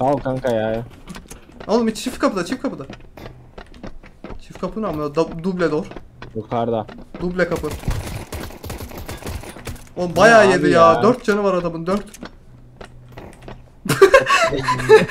Sağ ol kanka ya. Oğlum çift kapıda çift kapıda. Çift kapı ne ama duble door. Yukarıda. Duble kapı. Oğlum bayağı Ya yedi ya. ya. 4 canı var adamın 4.